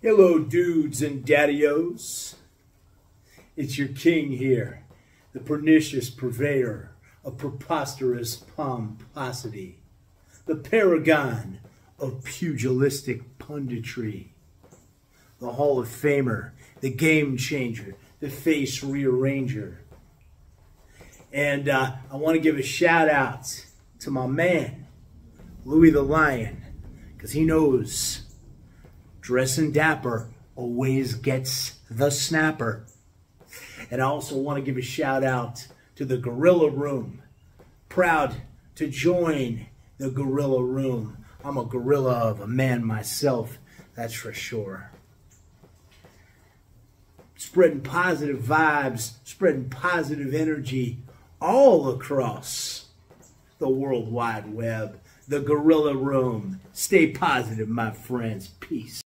Hello, dudes and daddios. It's your king here, the pernicious purveyor of preposterous pomposity, the paragon of pugilistic punditry, the Hall of Famer, the game changer, the face rearranger. And uh, I want to give a shout out to my man, Louis the Lion, because he knows dressing dapper always gets the snapper. And I also want to give a shout out to the Gorilla Room. Proud to join the Gorilla Room. I'm a gorilla of a man myself, that's for sure. Spreading positive vibes, spreading positive energy all across the World Wide Web. The Gorilla Room. Stay positive, my friends. Peace.